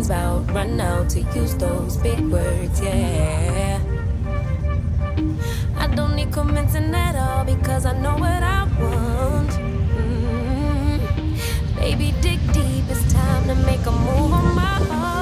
Friends about run out to use those big words, yeah. I don't need convincing at all because I know what I want. Mm -hmm. Baby, dig deep, it's time to make a move on my heart.